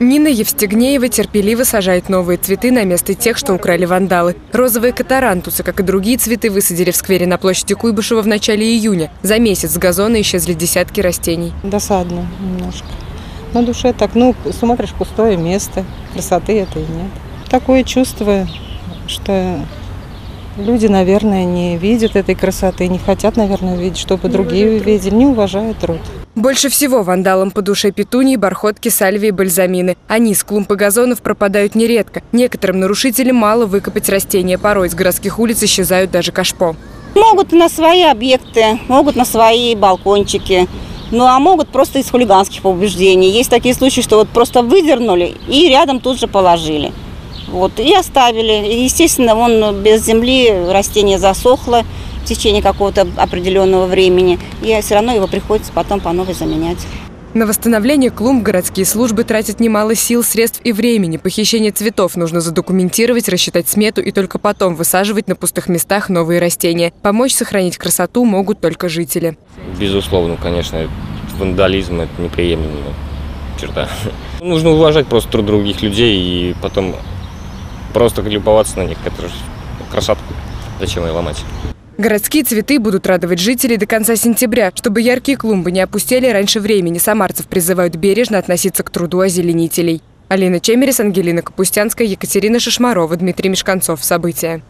Нина Евстигнеева терпеливо сажает новые цветы на место тех, что украли вандалы. Розовые катарантусы, как и другие цветы, высадили в сквере на площади Куйбышева в начале июня. За месяц с газона исчезли десятки растений. Досадно немножко. На душе так, ну, смотришь, пустое место, красоты этой нет. Такое чувство, что люди, наверное, не видят этой красоты, не хотят, наверное, видеть, чтобы другие увидели, не уважают труд. Больше всего вандалам по душе петунии, бархотки, сальвии, бальзамины. Они с клумб и газонов пропадают нередко. Некоторым нарушителям мало выкопать растения. Порой с городских улиц исчезают даже кашпо. Могут на свои объекты, могут на свои балкончики. Ну, а могут просто из хулиганских побуждений. Есть такие случаи, что вот просто выдернули и рядом тут же положили. Вот, и оставили. И, естественно, вон без земли растение засохло в течение какого-то определенного времени. И все равно его приходится потом по новой заменять. На восстановление клумб городские службы тратят немало сил, средств и времени. Похищение цветов нужно задокументировать, рассчитать смету и только потом высаживать на пустых местах новые растения. Помочь сохранить красоту могут только жители. Безусловно, конечно, вандализм – это неприемлемая черта. Нужно уважать просто труд других людей и потом просто любоваться на них. Это же красотка. Зачем ее ломать? Городские цветы будут радовать жителей до конца сентября. Чтобы яркие клумбы не опустили раньше времени, самарцев призывают бережно относиться к труду озеленителей. Алина Чемерис, Ангелина Капустянская, Екатерина Шишмарова, Дмитрий Мешканцов. События.